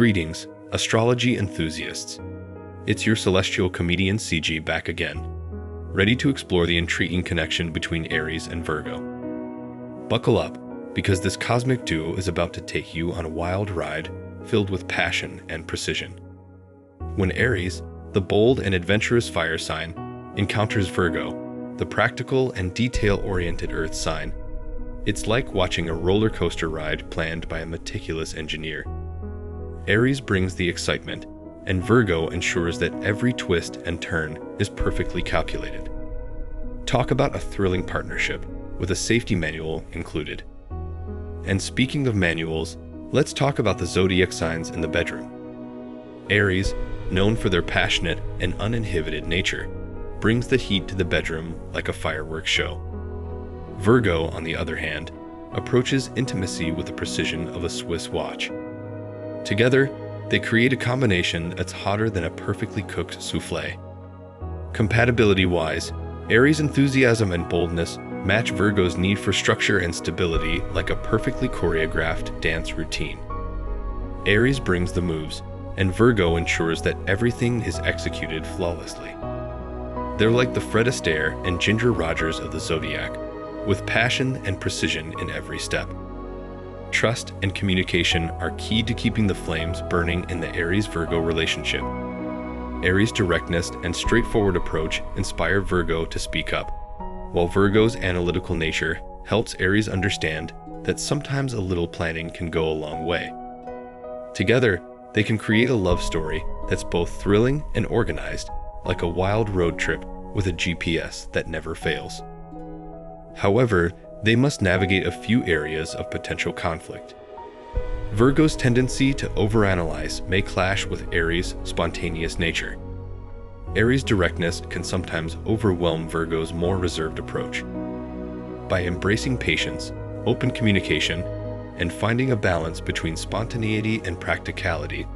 Greetings, astrology enthusiasts. It's your celestial comedian CG back again, ready to explore the intriguing connection between Aries and Virgo. Buckle up, because this cosmic duo is about to take you on a wild ride filled with passion and precision. When Aries, the bold and adventurous fire sign, encounters Virgo, the practical and detail oriented earth sign, it's like watching a roller coaster ride planned by a meticulous engineer. Aries brings the excitement, and Virgo ensures that every twist and turn is perfectly calculated. Talk about a thrilling partnership with a safety manual included. And speaking of manuals, let's talk about the zodiac signs in the bedroom. Aries, known for their passionate and uninhibited nature, brings the heat to the bedroom like a fireworks show. Virgo, on the other hand, approaches intimacy with the precision of a Swiss watch. Together, they create a combination that's hotter than a perfectly cooked souffle. Compatibility wise, Aries' enthusiasm and boldness match Virgo's need for structure and stability like a perfectly choreographed dance routine. Aries brings the moves, and Virgo ensures that everything is executed flawlessly. They're like the Fred Astaire and Ginger Rogers of the zodiac, with passion and precision in every step. Trust and communication are key to keeping the flames burning in the Aries Virgo relationship. Aries' directness and straightforward approach inspire Virgo to speak up, while Virgo's analytical nature helps Aries understand that sometimes a little planning can go a long way. Together, they can create a love story that's both thrilling and organized, like a wild road trip with a GPS that never fails. However, they must navigate a few areas of potential conflict. Virgo's tendency to overanalyze may clash with Aries' spontaneous nature. Aries' directness can sometimes overwhelm Virgo's more reserved approach. By embracing patience, open communication, and finding a balance between spontaneity and practicality,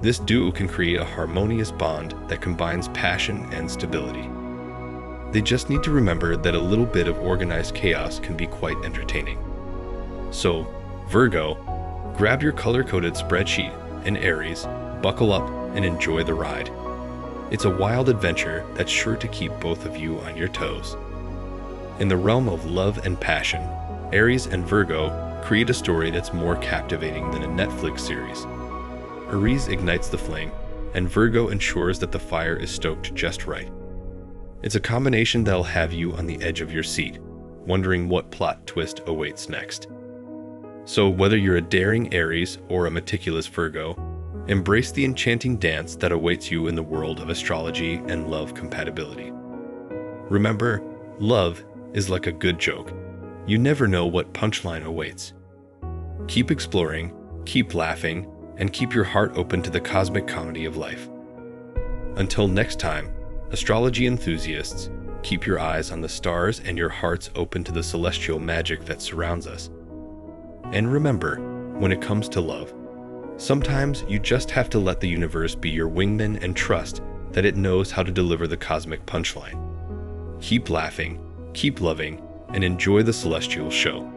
this duo can create a harmonious bond that combines passion and stability. They just need to remember that a little bit of organized chaos can be quite entertaining. So, Virgo, grab your color coded spreadsheet, and Aries, buckle up and enjoy the ride. It's a wild adventure that's sure to keep both of you on your toes. In the realm of love and passion, Aries and Virgo create a story that's more captivating than a Netflix series. Aries ignites the flame, and Virgo ensures that the fire is stoked just right. It's a combination that'll have you on the edge of your seat, wondering what plot twist awaits next. So, whether you're a daring Aries or a meticulous Virgo, embrace the enchanting dance that awaits you in the world of astrology and love compatibility. Remember, love is like a good joke. You never know what punchline awaits. Keep exploring, keep laughing, and keep your heart open to the cosmic comedy of life. Until next time, Astrology enthusiasts, keep your eyes on the stars and your hearts open to the celestial magic that surrounds us. And remember, when it comes to love, sometimes you just have to let the universe be your wingman and trust that it knows how to deliver the cosmic punchline. Keep laughing, keep loving, and enjoy the celestial show.